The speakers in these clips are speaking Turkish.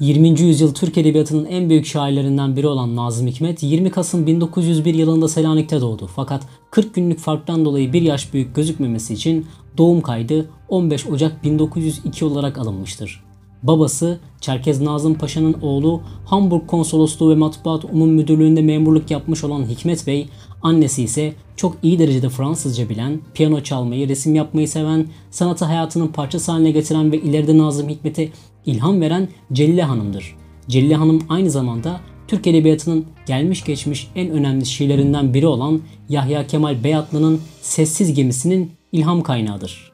20. yüzyıl Türk Edebiyatı'nın en büyük şairlerinden biri olan Nazım Hikmet 20 Kasım 1901 yılında Selanik'te doğdu. Fakat 40 günlük farktan dolayı bir yaş büyük gözükmemesi için doğum kaydı 15 Ocak 1902 olarak alınmıştır. Babası Çerkez Nazım Paşa'nın oğlu Hamburg Konsolosluğu ve Matbuat Umum Müdürlüğü'nde memurluk yapmış olan Hikmet Bey, annesi ise çok iyi derecede Fransızca bilen, piyano çalmayı, resim yapmayı seven, sanatı hayatının parçası haline getiren ve ileride Nazım Hikmet'e ilham veren Celile Hanım'dır. Celile Hanım aynı zamanda Türk Edebiyatı'nın gelmiş geçmiş en önemli şiirlerinden biri olan Yahya Kemal Beyatlı'nın Sessiz Gemisi'nin ilham kaynağıdır.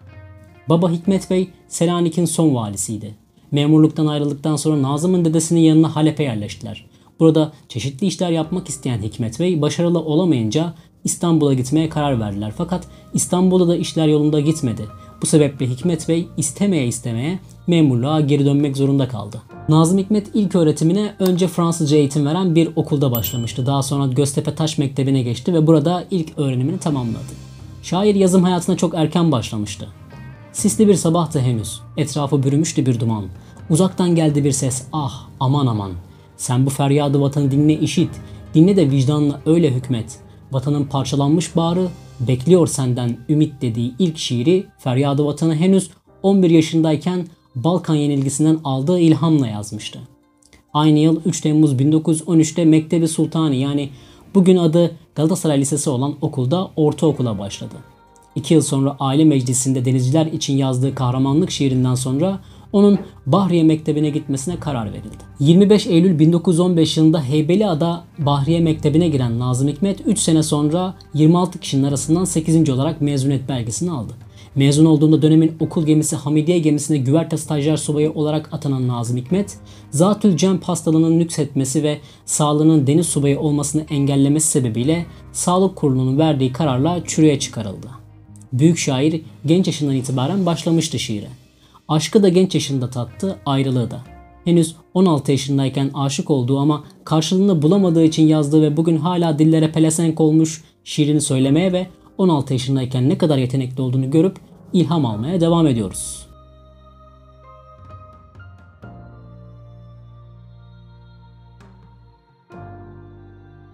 Baba Hikmet Bey Selanik'in son valisiydi. Memurluktan ayrıldıktan sonra Nazım'ın dedesinin yanına Halep'e yerleştiler. Burada çeşitli işler yapmak isteyen Hikmet Bey başarılı olamayınca İstanbul'a gitmeye karar verdiler. Fakat İstanbul'da da işler yolunda gitmedi. Bu sebeple Hikmet Bey istemeye istemeye memurluğa geri dönmek zorunda kaldı. Nazım Hikmet ilk öğretimine önce Fransızca eğitim veren bir okulda başlamıştı. Daha sonra Göztepe Taş Mektebi'ne geçti ve burada ilk öğrenimini tamamladı. Şair yazım hayatına çok erken başlamıştı. Sisli bir sabahtı henüz. Etrafı bürümüştü bir duman. Uzaktan geldi bir ses. Ah aman aman. Sen bu feryadı vatanı dinle işit. Dinle de vicdanla öyle hükmet. Vatanın parçalanmış bağrı bekliyor senden ümit dediği ilk şiiri feryadı vatanı henüz 11 yaşındayken Balkan yenilgisinden aldığı ilhamla yazmıştı. Aynı yıl 3 Temmuz 1913'te Mektebi Sultani yani bugün adı Galatasaray Lisesi olan okulda ortaokula başladı. İki yıl sonra aile meclisinde denizciler için yazdığı kahramanlık şiirinden sonra onun Bahriye Mektebi'ne gitmesine karar verildi. 25 Eylül 1915 yılında Heybeliada Bahriye Mektebi'ne giren Nazım Hikmet 3 sene sonra 26 kişinin arasından 8. olarak mezuniyet belgesini aldı. Mezun olduğunda dönemin okul gemisi Hamidiye gemisine güverte stajyer subayı olarak atanan Nazım Hikmet, zatül cemp hastalığının nüksetmesi ve sağlığının deniz subayı olmasını engellemesi sebebiyle Sağlık Kurulu'nun verdiği kararla çürüye çıkarıldı. Büyük şair genç yaşından itibaren başlamıştı şiire. Aşkı da genç yaşında tattı, ayrılığı da. Henüz 16 yaşındayken aşık olduğu ama karşılığını bulamadığı için yazdığı ve bugün hala dillere pelesenk olmuş şiirini söylemeye ve 16 yaşındayken ne kadar yetenekli olduğunu görüp ilham almaya devam ediyoruz.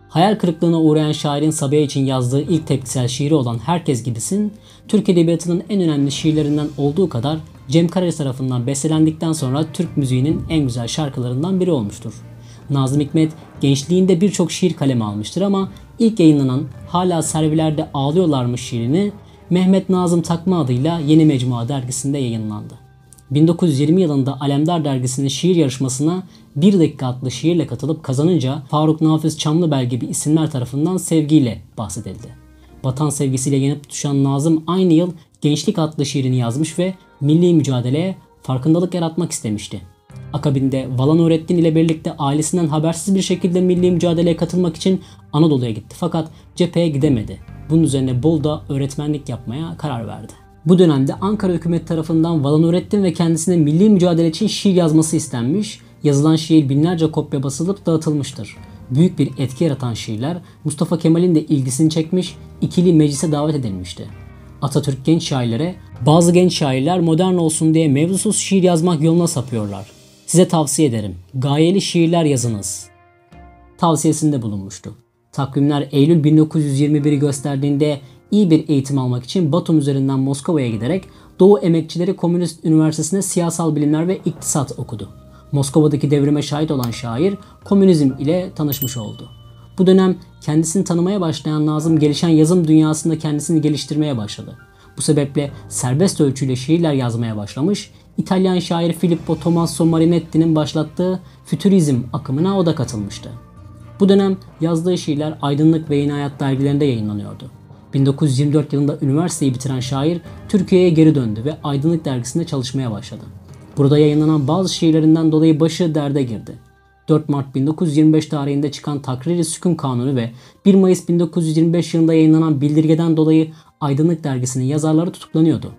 Hayal kırıklığına uğrayan şairin Sabiha için yazdığı ilk tepkisel şiiri olan Herkes Gibisin, Türk Edebiyatı'nın en önemli şiirlerinden olduğu kadar Cem Karaca tarafından bestelendikten sonra Türk müziğinin en güzel şarkılarından biri olmuştur. Nazım Hikmet gençliğinde birçok şiir kalemi almıştır ama ilk yayınlanan Hala Servilerde Ağlıyorlarmış şiirini Mehmet Nazım Takma adıyla Yeni Mecmua dergisinde yayınlandı. 1920 yılında Alemdar dergisinin şiir yarışmasına Bir Dakika adlı şiirle katılıp kazanınca Faruk Nafiz Çamlıbel gibi isimler tarafından sevgiyle bahsedildi. Vatan sevgisiyle yanıp tutuşan Nazım aynı yıl Gençlik adlı şiirini yazmış ve milli mücadeleye farkındalık yaratmak istemişti. Akabinde Valan ile birlikte ailesinden habersiz bir şekilde milli mücadeleye katılmak için Anadolu'ya gitti. Fakat cepheye gidemedi. Bunun üzerine Bolu'da öğretmenlik yapmaya karar verdi. Bu dönemde Ankara hükümet tarafından Valan ve kendisine milli mücadele için şiir yazması istenmiş. Yazılan şiir binlerce kopya basılıp dağıtılmıştır. Büyük bir etki yaratan şiirler Mustafa Kemal'in de ilgisini çekmiş, ikili meclise davet edilmişti. Atatürk genç şairlere bazı genç şairler modern olsun diye mevzusuz şiir yazmak yoluna sapıyorlar. Size tavsiye ederim. Gayeli şiirler yazınız. Tavsiyesinde bulunmuştu. Takvimler Eylül 1921'i gösterdiğinde iyi bir eğitim almak için Batum üzerinden Moskova'ya giderek Doğu Emekçileri Komünist Üniversitesi'nde siyasal bilimler ve iktisat okudu. Moskova'daki devrime şahit olan şair komünizm ile tanışmış oldu. Bu dönem kendisini tanımaya başlayan Nazım gelişen yazım dünyasında kendisini geliştirmeye başladı. Bu sebeple serbest ölçüyle şiirler yazmaya başlamış, İtalyan şair Filippo Tommaso Marinetti'nin başlattığı fütürizm akımına o da katılmıştı. Bu dönem yazdığı şiirler Aydınlık ve Yeni Hayat dergilerinde yayınlanıyordu. 1924 yılında üniversiteyi bitiren şair Türkiye'ye geri döndü ve Aydınlık dergisinde çalışmaya başladı. Burada yayınlanan bazı şiirlerinden dolayı başı derde girdi. 4 Mart 1925 tarihinde çıkan Takriri Sükun Kanunu ve 1 Mayıs 1925 yılında yayınlanan bildirgeden dolayı Aydınlık dergisinin yazarları tutuklanıyordu.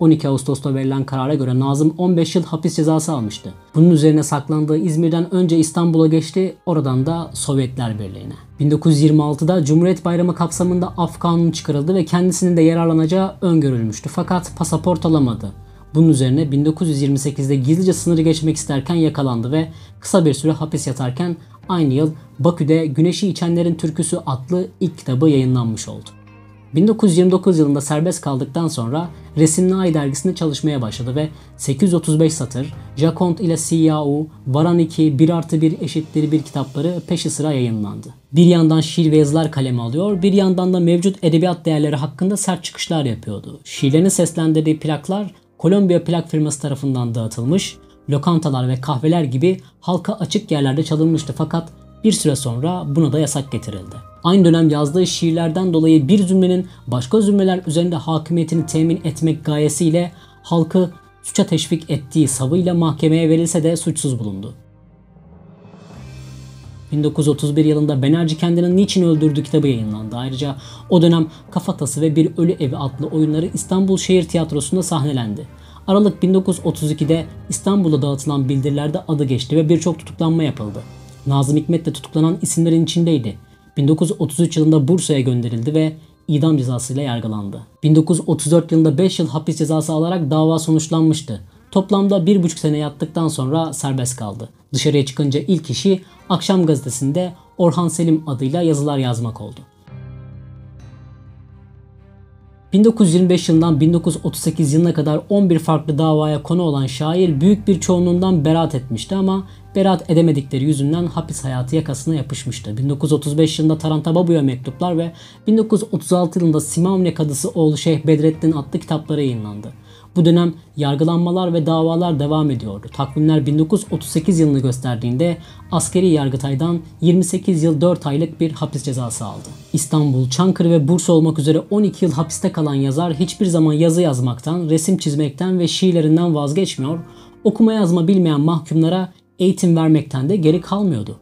12 Ağustos'ta verilen karara göre Nazım 15 yıl hapis cezası almıştı. Bunun üzerine saklandığı İzmir'den önce İstanbul'a geçti, oradan da Sovyetler Birliği'ne. 1926'da Cumhuriyet Bayramı kapsamında af kanunu çıkarıldı ve kendisinin de yararlanacağı öngörülmüştü. Fakat pasaport alamadı. Bunun üzerine 1928'de gizlice sınırı geçmek isterken yakalandı ve kısa bir süre hapis yatarken aynı yıl Bakü'de Güneşi İçenlerin Türküsü adlı ilk kitabı yayınlanmış oldu. 1929 yılında serbest kaldıktan sonra Resimli Ay dergisinde çalışmaya başladı ve 835 satır, Jacont ile Siyau, Varan 2, 1 artı 1 eşitleri bir kitapları peşi sıra yayınlandı. Bir yandan şiir ve yazılar kaleme alıyor, bir yandan da mevcut edebiyat değerleri hakkında sert çıkışlar yapıyordu. Şiirlerini seslendirdiği plaklar Kolombiya plak firması tarafından dağıtılmış, lokantalar ve kahveler gibi halka açık yerlerde çalınmıştı fakat bir süre sonra buna da yasak getirildi. Aynı dönem yazdığı şiirlerden dolayı bir zümrenin başka zümreler üzerinde hakimiyetini temin etmek gayesiyle halkı suça teşvik ettiği savıyla mahkemeye verilse de suçsuz bulundu. 1931 yılında Benerci kendini niçin öldürdü kitabı yayınlandı. Ayrıca o dönem Kafatası ve Bir Ölü Evi adlı oyunları İstanbul Şehir Tiyatrosu'nda sahnelendi. Aralık 1932'de İstanbul'a dağıtılan bildirilerde adı geçti ve birçok tutuklanma yapıldı. Nazım Hikmet de tutuklanan isimlerin içindeydi. 1933 yılında Bursa'ya gönderildi ve idam cezasıyla yargılandı. 1934 yılında 5 yıl hapis cezası alarak dava sonuçlanmıştı. Toplamda 1,5 sene yattıktan sonra serbest kaldı. Dışarıya çıkınca ilk işi Akşam Gazetesi'nde Orhan Selim adıyla yazılar yazmak oldu. 1925 yılından 1938 yılına kadar 11 farklı davaya konu olan şair büyük bir çoğunluğundan beraat etmişti ama beraat edemedikleri yüzünden hapis hayatı yakasına yapışmıştı. 1935 yılında Taranta Babu'ya mektuplar ve 1936 yılında Simavne Kadısı oğlu Şeyh Bedrettin adlı kitapları yayınlandı. Bu dönem yargılanmalar ve davalar devam ediyordu. Takvimler 1938 yılını gösterdiğinde askeri yargıtaydan 28 yıl 4 aylık bir hapis cezası aldı. İstanbul, Çankırı ve Bursa olmak üzere 12 yıl hapiste kalan yazar hiçbir zaman yazı yazmaktan, resim çizmekten ve şiirlerinden vazgeçmiyor. Okuma yazma bilmeyen mahkumlara eğitim vermekten de geri kalmıyordu.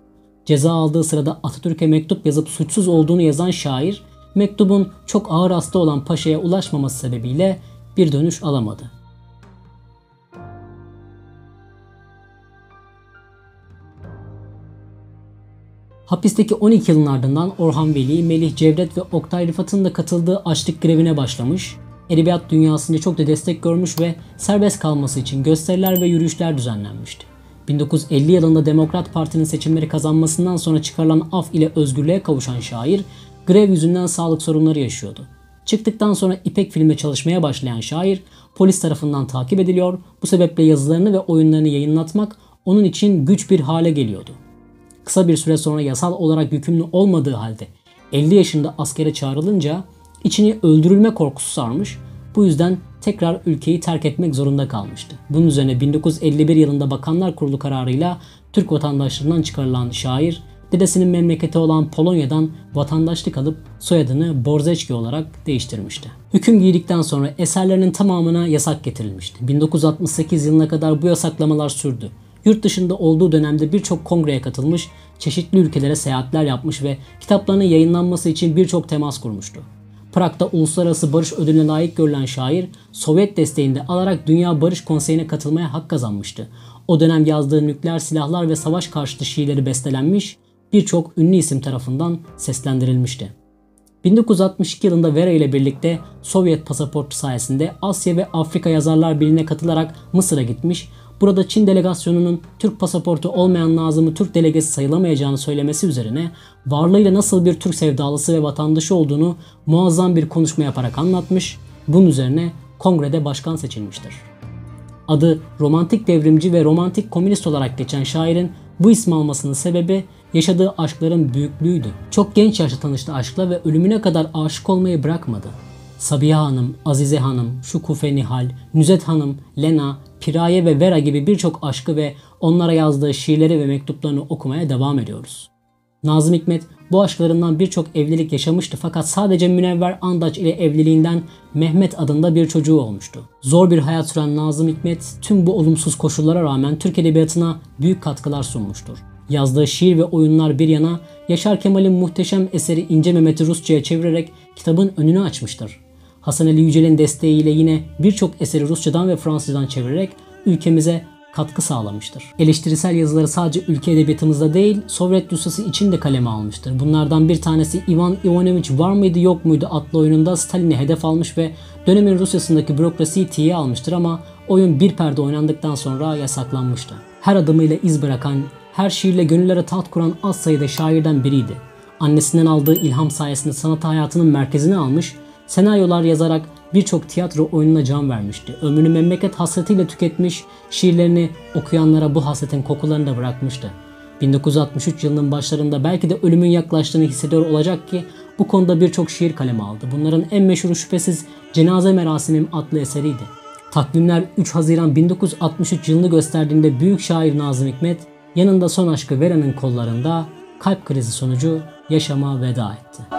Ceza aldığı sırada Atatürk'e mektup yazıp suçsuz olduğunu yazan şair, mektubun çok ağır hasta olan paşaya ulaşmaması sebebiyle bir dönüş alamadı. Hapisteki 12 yılın ardından Orhan Veli, Melih Cevdet ve Oktay Rıfat'ın da katıldığı açlık grevine başlamış, edebiyat dünyasında çok da destek görmüş ve serbest kalması için gösteriler ve yürüyüşler düzenlenmişti. 1950 yılında Demokrat Parti'nin seçimleri kazanmasından sonra çıkarılan af ile özgürlüğe kavuşan şair, grev yüzünden sağlık sorunları yaşıyordu. Çıktıktan sonra İpek filmde çalışmaya başlayan şair polis tarafından takip ediliyor. Bu sebeple yazılarını ve oyunlarını yayınlatmak onun için güç bir hale geliyordu. Kısa bir süre sonra yasal olarak yükümlü olmadığı halde 50 yaşında askere çağrılınca içini öldürülme korkusu sarmış. Bu yüzden tekrar ülkeyi terk etmek zorunda kalmıştı. Bunun üzerine 1951 yılında Bakanlar Kurulu kararıyla Türk vatandaşlığından çıkarılan şair dedesinin memleketi olan Polonya'dan vatandaşlık alıp soyadını Borzeçki olarak değiştirmişti. Hüküm giydikten sonra eserlerinin tamamına yasak getirilmişti. 1968 yılına kadar bu yasaklamalar sürdü. Yurt dışında olduğu dönemde birçok kongreye katılmış, çeşitli ülkelere seyahatler yapmış ve kitaplarının yayınlanması için birçok temas kurmuştu. Prag'da Uluslararası Barış Ödülüne layık görülen şair, Sovyet desteğinde alarak Dünya Barış Konseyi'ne katılmaya hak kazanmıştı. O dönem yazdığı nükleer silahlar ve savaş karşıtı şiirleri bestelenmiş, birçok ünlü isim tarafından seslendirilmişti. 1962 yılında Vera ile birlikte Sovyet pasaportu sayesinde Asya ve Afrika Yazarlar Birliği'ne katılarak Mısır'a gitmiş, burada Çin delegasyonunun Türk pasaportu olmayan Nazım'ı Türk delegesi sayılamayacağını söylemesi üzerine varlığıyla nasıl bir Türk sevdalısı ve vatandaşı olduğunu muazzam bir konuşma yaparak anlatmış, bunun üzerine kongrede başkan seçilmiştir. Adı romantik devrimci ve romantik komünist olarak geçen şairin bu ismi almasının sebebi yaşadığı aşkların büyüklüğüydü. Çok genç yaşta tanıştı aşkla ve ölümüne kadar aşık olmayı bırakmadı. Sabiha Hanım, Azize Hanım, Şukufe Nihal, Nüzet Hanım, Lena, Piraye ve Vera gibi birçok aşkı ve onlara yazdığı şiirleri ve mektuplarını okumaya devam ediyoruz. Nazım Hikmet bu aşklarından birçok evlilik yaşamıştı fakat sadece Münevver Andaç ile evliliğinden Mehmet adında bir çocuğu olmuştu. Zor bir hayat süren Nazım Hikmet tüm bu olumsuz koşullara rağmen Türk Edebiyatı'na büyük katkılar sunmuştur. Yazdığı şiir ve oyunlar bir yana Yaşar Kemal'in muhteşem eseri İnce Mehmet'i Rusça'ya çevirerek kitabın önünü açmıştır. Hasan Ali Yücel'in desteğiyle yine birçok eseri Rusçadan ve Fransızcadan çevirerek ülkemize katkı sağlamıştır. Eleştirisel yazıları sadece ülke edebiyatımızda değil, Sovyet Rusyası için de kaleme almıştır. Bunlardan bir tanesi Ivan Ivanovich var mıydı yok muydu adlı oyununda Stalin'i hedef almış ve Dönemin Rusyasındaki bürokrasiyi tiye almıştır ama oyun bir perde oynandıktan sonra yasaklanmıştı. Her adımıyla iz bırakan, her şiirle gönüllere taht kuran az sayıda şairden biriydi. Annesinden aldığı ilham sayesinde sanat hayatının merkezine almış, senaryolar yazarak birçok tiyatro oyununa can vermişti. Ömrünü memleket hasretiyle tüketmiş, şiirlerini okuyanlara bu hasretin kokularını da bırakmıştı. 1963 yılının başlarında belki de ölümün yaklaştığını hissediyor olacak ki bu konuda birçok şiir kaleme aldı. Bunların en meşhuru şüphesiz Cenaze Merasimim adlı eseriydi. Takvimler 3 Haziran 1963 yılını gösterdiğinde büyük şair Nazım Hikmet yanında son aşkı Vera'nın kollarında kalp krizi sonucu yaşama veda etti.